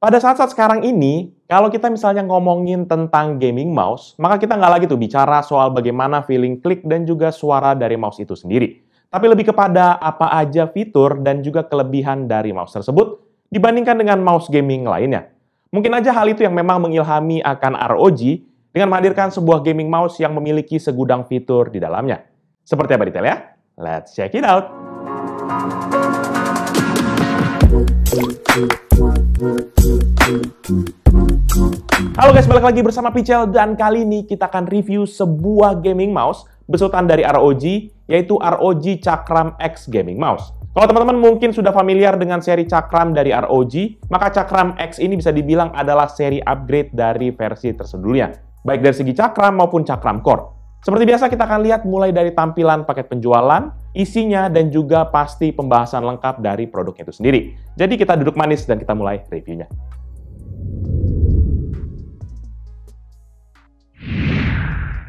Pada saat-saat sekarang ini, kalau kita misalnya ngomongin tentang gaming mouse, maka kita nggak lagi tuh bicara soal bagaimana feeling klik dan juga suara dari mouse itu sendiri. Tapi lebih kepada apa aja fitur dan juga kelebihan dari mouse tersebut dibandingkan dengan mouse gaming lainnya. Mungkin aja hal itu yang memang mengilhami akan ROG dengan menghadirkan sebuah gaming mouse yang memiliki segudang fitur di dalamnya. Seperti apa detail ya? Let's check it out! Guys, balik lagi bersama Pichel dan kali ini kita akan review sebuah gaming mouse besutan dari ROG yaitu ROG Cakram X Gaming Mouse. Kalau teman-teman mungkin sudah familiar dengan seri Cakram dari ROG, maka Cakram X ini bisa dibilang adalah seri upgrade dari versi tersebelumnya, baik dari segi cakram maupun cakram core. Seperti biasa kita akan lihat mulai dari tampilan paket penjualan, isinya, dan juga pasti pembahasan lengkap dari produknya itu sendiri. Jadi kita duduk manis dan kita mulai reviewnya.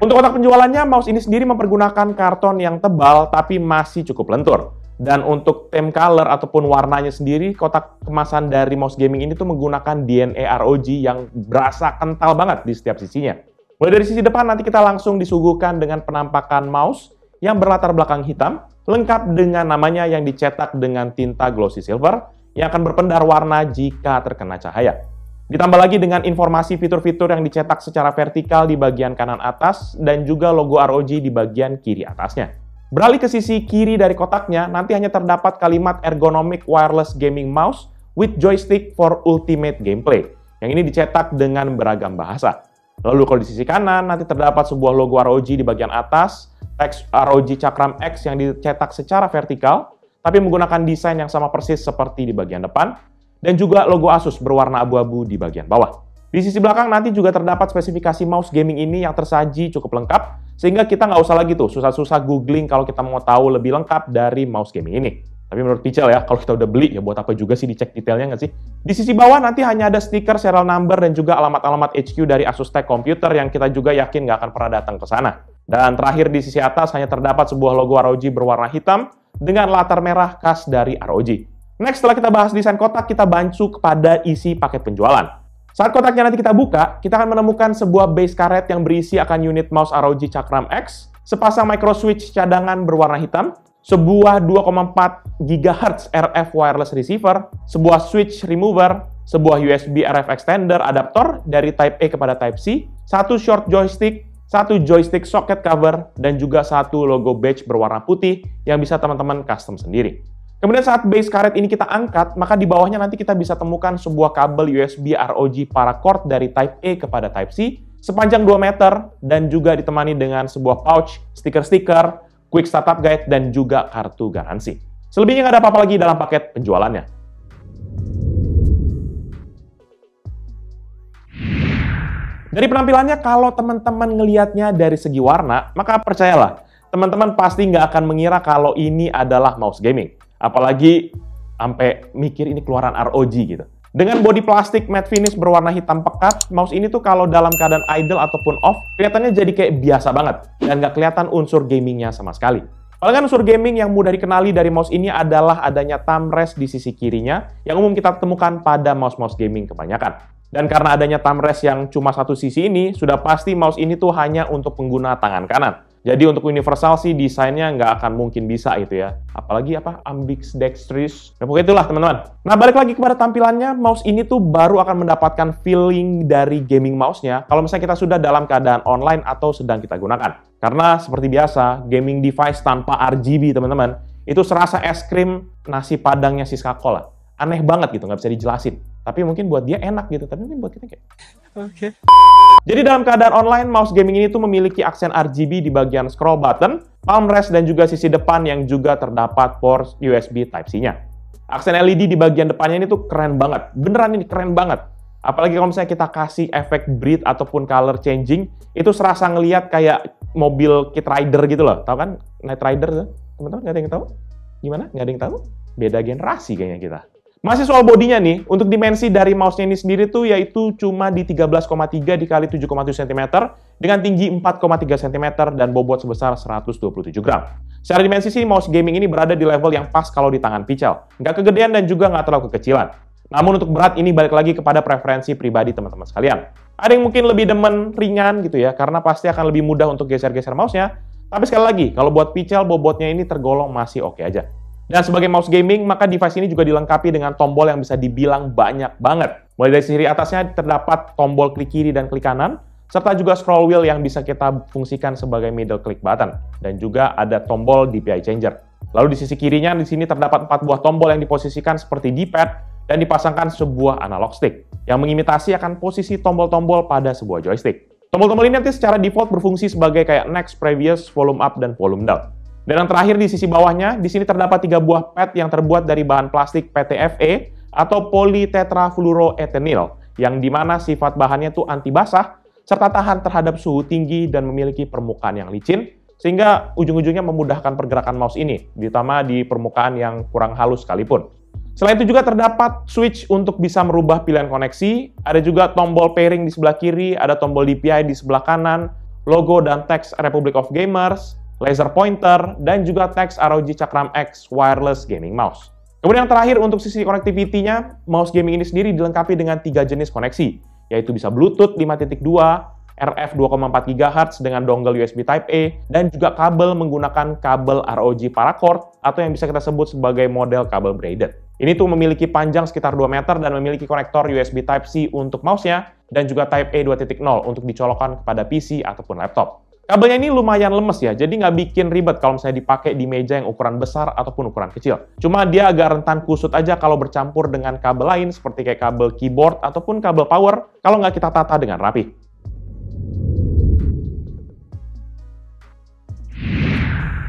Untuk kotak penjualannya, mouse ini sendiri mempergunakan karton yang tebal tapi masih cukup lentur. Dan untuk theme color ataupun warnanya sendiri, kotak kemasan dari mouse gaming ini tuh menggunakan DNA ROG yang berasa kental banget di setiap sisinya. Mulai dari sisi depan nanti kita langsung disuguhkan dengan penampakan mouse yang berlatar belakang hitam, lengkap dengan namanya yang dicetak dengan tinta glossy silver yang akan berpendar warna jika terkena cahaya. Ditambah lagi dengan informasi fitur-fitur yang dicetak secara vertikal di bagian kanan atas dan juga logo ROG di bagian kiri atasnya. Beralih ke sisi kiri dari kotaknya, nanti hanya terdapat kalimat ergonomic wireless gaming mouse with joystick for ultimate gameplay. Yang ini dicetak dengan beragam bahasa. Lalu kalau di sisi kanan, nanti terdapat sebuah logo ROG di bagian atas, teks ROG Cakram X yang dicetak secara vertikal, tapi menggunakan desain yang sama persis seperti di bagian depan, dan juga logo Asus berwarna abu-abu di bagian bawah. Di sisi belakang nanti juga terdapat spesifikasi mouse gaming ini yang tersaji cukup lengkap, sehingga kita nggak usah lagi tuh susah-susah googling kalau kita mau tahu lebih lengkap dari mouse gaming ini. Tapi menurut Pichel ya, kalau kita udah beli, ya buat apa juga sih dicek detailnya nggak sih? Di sisi bawah nanti hanya ada stiker serial number dan juga alamat-alamat HQ dari Asus Tech Computer yang kita juga yakin nggak akan pernah datang ke sana. Dan terakhir di sisi atas hanya terdapat sebuah logo ROG berwarna hitam dengan latar merah khas dari ROG. Next, setelah kita bahas desain kotak, kita bancu kepada isi paket penjualan. Saat kotaknya nanti kita buka, kita akan menemukan sebuah base karet yang berisi akan unit mouse ROG Cakram X, sepasang micro switch cadangan berwarna hitam, sebuah 2,4 GHz RF wireless receiver, sebuah switch remover, sebuah USB RF extender adaptor dari Type A kepada Type C, satu short joystick, satu joystick socket cover, dan juga satu logo badge berwarna putih yang bisa teman-teman custom sendiri. Kemudian saat base karet ini kita angkat, maka di bawahnya nanti kita bisa temukan sebuah kabel USB ROG paracord dari Type A kepada Type C sepanjang 2 meter dan juga ditemani dengan sebuah pouch, stiker-stiker, quick startup guide, dan juga kartu garansi. Selebihnya nggak ada apa-apa lagi dalam paket penjualannya. Dari penampilannya, kalau teman-teman ngelihatnya dari segi warna, maka percayalah, teman-teman pasti nggak akan mengira kalau ini adalah mouse gaming. Apalagi sampai mikir ini keluaran ROG gitu. Dengan body plastik matte finish berwarna hitam pekat, mouse ini tuh kalau dalam keadaan idle ataupun off, kelihatannya jadi kayak biasa banget. Dan nggak kelihatan unsur gamingnya sama sekali. Palingan unsur gaming yang mudah dikenali dari mouse ini adalah adanya thumb rest di sisi kirinya, yang umum kita temukan pada mouse-mouse gaming kebanyakan. Dan karena adanya thumb rest yang cuma satu sisi ini, sudah pasti mouse ini tuh hanya untuk pengguna tangan kanan. Jadi untuk universal sih desainnya nggak akan mungkin bisa itu ya. Apalagi apa ambidextrous. Nah pokoknya itulah teman-teman. Nah balik lagi kepada tampilannya, mouse ini tuh baru akan mendapatkan feeling dari gaming mouse-nya kalau misalnya kita sudah dalam keadaan online atau sedang kita gunakan. Karena seperti biasa, gaming device tanpa RGB teman-teman, itu serasa es krim nasi padangnya Siska Cola. Aneh banget gitu, nggak bisa dijelasin. Tapi mungkin buat dia enak gitu, tapi mungkin buat kita kayak... Oke. Okay. Jadi dalam keadaan online, mouse gaming ini tuh memiliki aksen RGB di bagian scroll button, palm rest, dan juga sisi depan yang juga terdapat port USB Type-C-nya. Aksen LED di bagian depannya ini tuh keren banget. Beneran ini keren banget. Apalagi kalau misalnya kita kasih efek breathe ataupun color changing, itu serasa ngelihat kayak mobil Kit Rider gitu loh. Tahu kan? Night Rider tuh. Teman-teman nggak ada yang tahu? Gimana? Nggak ada yang tahu? Beda generasi kayaknya kita. Masih soal bodinya nih, untuk dimensi dari mouse-nya ini sendiri tuh yaitu cuma di 13,3 dikali 7,7 cm dengan tinggi 4,3 cm dan bobot sebesar 127 gram. Secara dimensi sih mouse gaming ini berada di level yang pas kalau di tangan Pichel. Nggak kegedean dan juga nggak terlalu kekecilan. Namun untuk berat ini balik lagi kepada preferensi pribadi teman-teman sekalian. Ada yang mungkin lebih demen ringan gitu ya, karena pasti akan lebih mudah untuk geser-geser mouse-nya. Tapi sekali lagi, kalau buat picel, bobotnya ini tergolong masih oke okay aja. Dan sebagai mouse gaming, maka device ini juga dilengkapi dengan tombol yang bisa dibilang banyak banget. Mulai dari sisi atasnya terdapat tombol klik kiri dan klik kanan, serta juga scroll wheel yang bisa kita fungsikan sebagai middle click button. Dan juga ada tombol DPI changer. Lalu di sisi kirinya, di sini terdapat empat buah tombol yang diposisikan seperti D-pad dan dipasangkan sebuah analog stick yang mengimitasi akan posisi tombol-tombol pada sebuah joystick. Tombol-tombol ini nanti secara default berfungsi sebagai kayak next, previous, volume up, dan volume down. Dan yang terakhir di sisi bawahnya, di sini terdapat tiga buah pad yang terbuat dari bahan plastik PTFE atau politetrafluoroethanol, yang di mana sifat bahannya itu anti basah, serta tahan terhadap suhu tinggi dan memiliki permukaan yang licin, sehingga ujung-ujungnya memudahkan pergerakan mouse ini, terutama di permukaan yang kurang halus sekalipun. Selain itu juga terdapat switch untuk bisa merubah pilihan koneksi, ada juga tombol pairing di sebelah kiri, ada tombol DPI di sebelah kanan, logo dan teks Republic of Gamers, laser pointer, dan juga teks ROG Cakram X Wireless Gaming Mouse. Kemudian yang terakhir untuk sisi connectivity-nya, mouse gaming ini sendiri dilengkapi dengan tiga jenis koneksi, yaitu bisa Bluetooth 5.2, RF 2,4 GHz dengan dongle USB Type-A, dan juga kabel menggunakan kabel ROG Paracord atau yang bisa kita sebut sebagai model kabel braided. Ini tuh memiliki panjang sekitar 2 meter dan memiliki konektor USB Type-C untuk mouse-nya, dan juga Type-A 2.0 untuk dicolokkan kepada PC ataupun laptop. Kabelnya ini lumayan lemes ya, jadi nggak bikin ribet kalau misalnya dipakai di meja yang ukuran besar ataupun ukuran kecil. Cuma dia agak rentan kusut aja kalau bercampur dengan kabel lain seperti kayak kabel keyboard ataupun kabel power kalau nggak kita tata dengan rapi.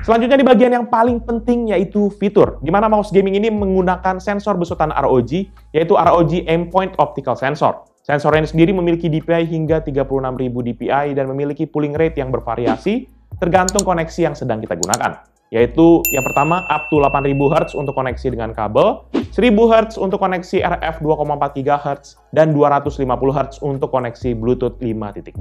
Selanjutnya di bagian yang paling penting yaitu fitur. Gimana mouse gaming ini menggunakan sensor besutan ROG, yaitu ROG Aimpoint Optical Sensor. Sensor ini sendiri memiliki DPI hingga 36.000 DPI dan memiliki pooling rate yang bervariasi tergantung koneksi yang sedang kita gunakan. Yaitu yang pertama up to 8000 Hz untuk koneksi dengan kabel, 1000 Hz untuk koneksi RF 2,4 GHz, dan 250 Hz untuk koneksi Bluetooth 5.2.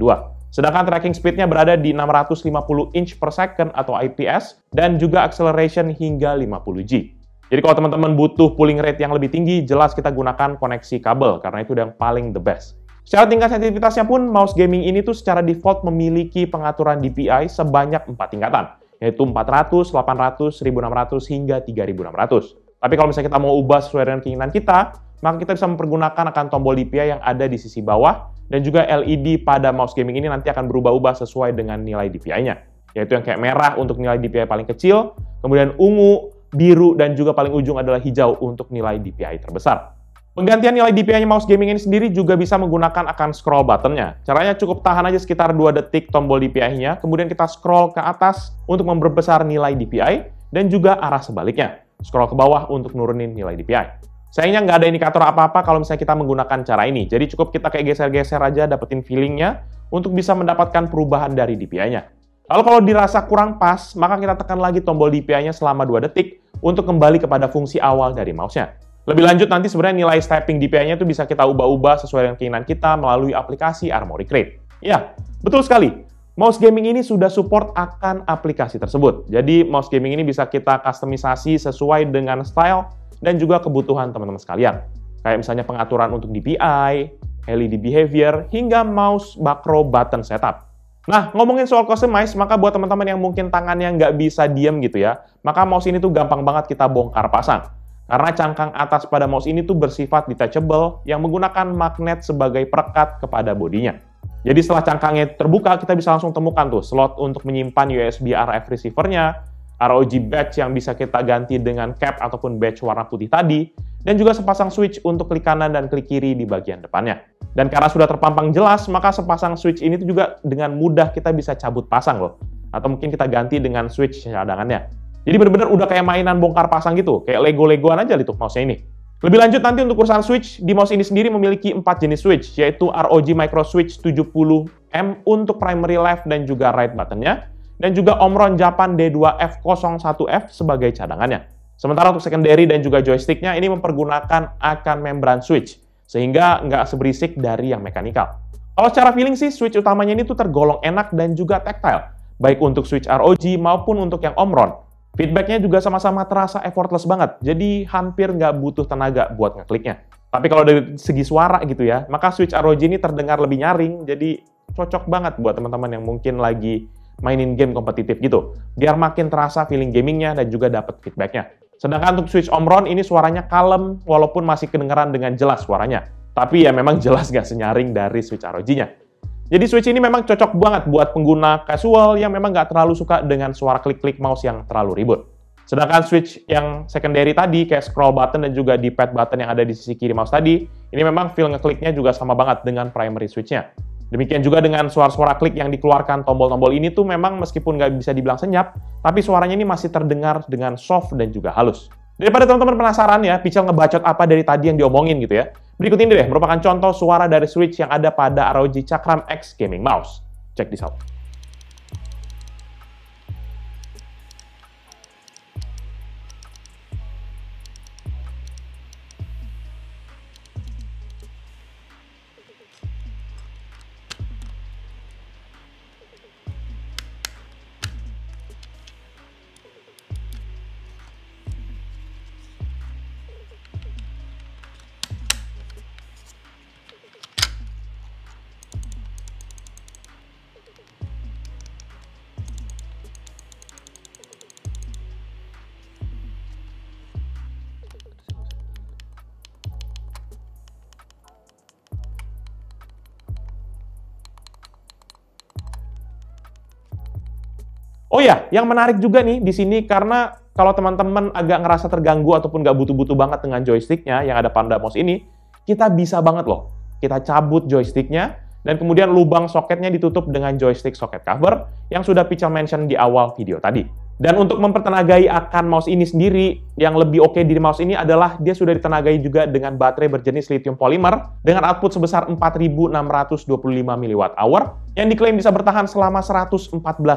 Sedangkan tracking speed-nya berada di 650 inch per second atau IPS, dan juga acceleration hingga 50G. Jadi kalau teman-teman butuh pooling rate yang lebih tinggi, jelas kita gunakan koneksi kabel, karena itu yang paling the best. Secara tingkat sensitivitasnya pun, mouse gaming ini tuh secara default memiliki pengaturan DPI sebanyak 4 tingkatan, yaitu 400, 800, 1600, hingga 3600. Tapi kalau misalnya kita mau ubah sesuai dengan keinginan kita, maka kita bisa mempergunakan akan tombol DPI yang ada di sisi bawah, dan juga LED pada mouse gaming ini nanti akan berubah-ubah sesuai dengan nilai DPI-nya. Yaitu yang kayak merah untuk nilai DPI paling kecil, kemudian ungu biru, dan juga paling ujung adalah hijau untuk nilai DPI terbesar. Penggantian nilai DPI-nya mouse gaming ini sendiri juga bisa menggunakan akan scroll button-nya. Caranya cukup tahan aja sekitar 2 detik tombol DPI-nya, kemudian kita scroll ke atas untuk memperbesar nilai DPI, dan juga arah sebaliknya. Scroll ke bawah untuk nurunin nilai DPI. Sayangnya nggak ada indikator apa-apa kalau misalnya kita menggunakan cara ini. Jadi cukup kita kayak geser-geser aja dapetin feeling-nya untuk bisa mendapatkan perubahan dari DPI-nya. Lalu kalau dirasa kurang pas, maka kita tekan lagi tombol DPI-nya selama 2 detik untuk kembali kepada fungsi awal dari mouse-nya. Lebih lanjut nanti sebenarnya nilai stepping DPI-nya itu bisa kita ubah-ubah sesuai dengan keinginan kita melalui aplikasi Armory Crate. Ya, betul sekali. Mouse gaming ini sudah support akan aplikasi tersebut. Jadi mouse gaming ini bisa kita kustomisasi sesuai dengan style dan juga kebutuhan teman-teman sekalian. Kayak misalnya pengaturan untuk DPI, LED behavior, hingga mouse macro button setup. Nah, ngomongin soal customize, maka buat teman-teman yang mungkin tangannya nggak bisa diem gitu ya, maka mouse ini tuh gampang banget kita bongkar pasang. Karena cangkang atas pada mouse ini tuh bersifat detachable yang menggunakan magnet sebagai perekat kepada bodinya. Jadi setelah cangkangnya terbuka, kita bisa langsung temukan tuh slot untuk menyimpan USB RF receiver-nya, ROG badge yang bisa kita ganti dengan cap ataupun badge warna putih tadi, dan juga sepasang switch untuk klik kanan dan klik kiri di bagian depannya. Dan karena sudah terpampang jelas, maka sepasang switch ini juga dengan mudah kita bisa cabut pasang loh. Atau mungkin kita ganti dengan switch cadangannya. Jadi benar-benar udah kayak mainan bongkar pasang gitu, kayak Lego-Legoan aja gitu mouse-nya ini. Lebih lanjut nanti untuk urusan switch, di mouse ini sendiri memiliki empat jenis switch, yaitu ROG Micro Switch 70M untuk primary left dan juga right buttonnya, dan juga Omron Japan D2F01F sebagai cadangannya. Sementara untuk secondary dan juga joysticknya ini mempergunakan akan membran switch, sehingga nggak seberisik dari yang mekanikal. Kalau secara feeling sih, switch utamanya ini tuh tergolong enak dan juga tactile, baik untuk switch ROG maupun untuk yang Omron. Feedbacknya juga sama-sama terasa effortless banget, jadi hampir nggak butuh tenaga buat ngekliknya. Tapi kalau dari segi suara gitu ya, maka Switch ROG ini terdengar lebih nyaring, jadi cocok banget buat teman-teman yang mungkin lagi mainin game kompetitif gitu. Biar makin terasa feeling gamingnya dan juga dapat feedbacknya. Sedangkan untuk Switch Omron ini suaranya kalem, walaupun masih kedengeran dengan jelas suaranya. Tapi ya memang jelas nggak senyaring dari Switch ROG-nya. Jadi Switch ini memang cocok banget buat pengguna casual yang memang nggak terlalu suka dengan suara klik-klik mouse yang terlalu ribut. Sedangkan switch yang secondary tadi, kayak scroll button dan juga di pad button yang ada di sisi kiri mouse tadi, ini memang feel ngekliknya juga sama banget dengan primary switch-nya. Demikian juga dengan suara-suara klik yang dikeluarkan tombol-tombol ini tuh memang meskipun nggak bisa dibilang senyap, tapi suaranya ini masih terdengar dengan soft dan juga halus. Daripada teman-teman penasaran ya, Pichel ngebacot apa dari tadi yang diomongin gitu ya. Berikut ini deh, merupakan contoh suara dari switch yang ada pada ROG Cakram X Gaming Mouse. Check this out. Oh ya, yang menarik juga nih di sini karena kalau teman-teman agak ngerasa terganggu ataupun nggak butuh-butuh banget dengan joysticknya yang ada Panda Mouse ini, kita bisa banget loh. Kita cabut joysticknya, dan kemudian lubang soketnya ditutup dengan joystick socket cover yang sudah Pichel mention di awal video tadi. Dan untuk mempertenagai akan mouse ini sendiri, yang lebih oke okay di mouse ini adalah dia sudah ditenagai juga dengan baterai berjenis lithium polymer dengan output sebesar 4625 mWh yang diklaim bisa bertahan selama 114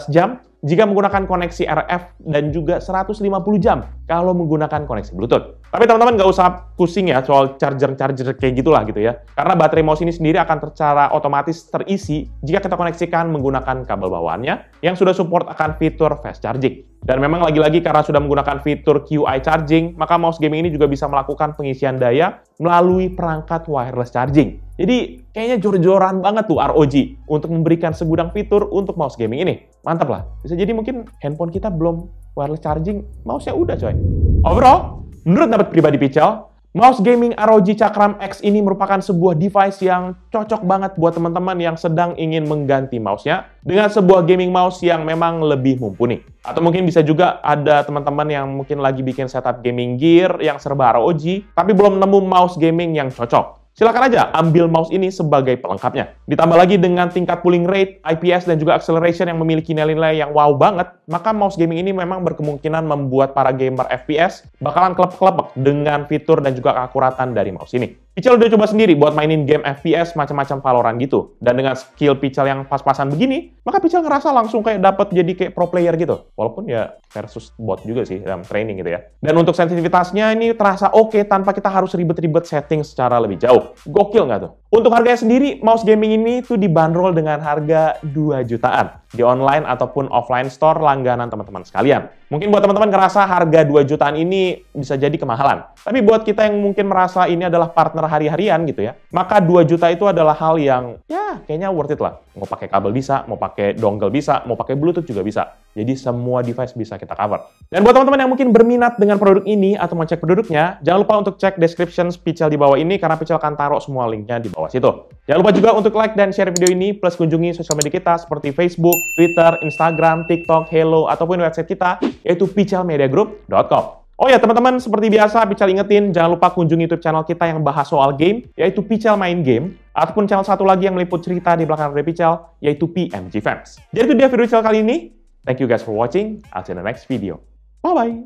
jam jika menggunakan koneksi RF dan juga 150 jam kalau menggunakan koneksi Bluetooth. Tapi teman-teman nggak usah pusing ya soal charger-charger kayak gitulah gitu ya. Karena baterai mouse ini sendiri akan secara otomatis terisi jika kita koneksikan menggunakan kabel bawaannya yang sudah support akan fitur fast charging. Dan memang lagi-lagi karena sudah menggunakan fitur QI charging, maka mouse gaming ini juga bisa melakukan pengisian daya melalui perangkat wireless charging. Jadi kayaknya jor-joran banget tuh ROG untuk memberikan segudang fitur untuk mouse gaming ini. Mantap lah. Bisa jadi mungkin handphone kita belum wireless charging, mouse-nya udah coy. Overall, menurut dapat pribadi Pichel, Mouse gaming ROG Cakram X ini merupakan sebuah device yang cocok banget buat teman-teman yang sedang ingin mengganti mouse-nya dengan sebuah gaming mouse yang memang lebih mumpuni. Atau mungkin bisa juga ada teman-teman yang mungkin lagi bikin setup gaming gear yang serba ROG, tapi belum nemu mouse gaming yang cocok. Silakan aja ambil mouse ini sebagai pelengkapnya. Ditambah lagi dengan tingkat pulling rate, IPS, dan juga acceleration yang memiliki nilai-nilai yang wow banget, maka mouse gaming ini memang berkemungkinan membuat para gamer FPS bakalan klep-klep dengan fitur dan juga keakuratan dari mouse ini. Pichel udah coba sendiri buat mainin game FPS macam-macam Valorant gitu. Dan dengan skill Pichel yang pas-pasan begini, maka Pichel ngerasa langsung kayak dapat jadi kayak pro player gitu. Walaupun ya versus bot juga sih dalam training gitu ya. Dan untuk sensitivitasnya ini terasa oke okay, tanpa kita harus ribet-ribet setting secara lebih jauh. Gokil nggak tuh? Untuk harganya sendiri, mouse gaming ini tuh dibanderol dengan harga 2 jutaan di online ataupun offline store langganan teman-teman sekalian. Mungkin buat teman-teman ngerasa harga 2 jutaan ini bisa jadi kemahalan. Tapi buat kita yang mungkin merasa ini adalah partner hari-harian gitu ya, maka 2 juta itu adalah hal yang ya kayaknya worth it lah. Mau pakai kabel bisa, mau pakai dongle bisa, mau pakai bluetooth juga bisa. Jadi semua device bisa kita cover. Dan buat teman-teman yang mungkin berminat dengan produk ini atau mau cek produknya, jangan lupa untuk cek description Pichel di bawah ini karena Pichel akan taruh semua linknya di bawah situ. Jangan lupa juga untuk like dan share video ini plus kunjungi sosial media kita seperti Facebook, Twitter, Instagram, TikTok, Hello, ataupun website kita yaitu pichelmediagroup.com. Oh ya teman-teman, seperti biasa Pichel ingetin jangan lupa kunjungi YouTube channel kita yang bahas soal game, yaitu Pichel Main Game, ataupun channel satu lagi yang meliput cerita di belakang dari Pichel, yaitu PMG Fans. Jadi itu dia video Pichel kali ini. Thank you guys for watching. I'll see you in the next video. Bye-bye.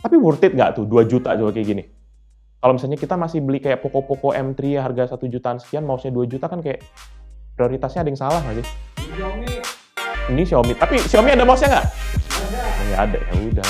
Tapi worth it nggak tuh 2 juta juga kayak gini? Kalau misalnya kita masih beli kayak Poco-Poco M3 harga 1 jutaan sekian, mouse-nya 2 juta kan kayak prioritasnya ada yang salah nggak sih? Xiaomi. Ini Xiaomi. Tapi Xiaomi ada mouse-nya nggak? Ada. Nggak ada, ya udah.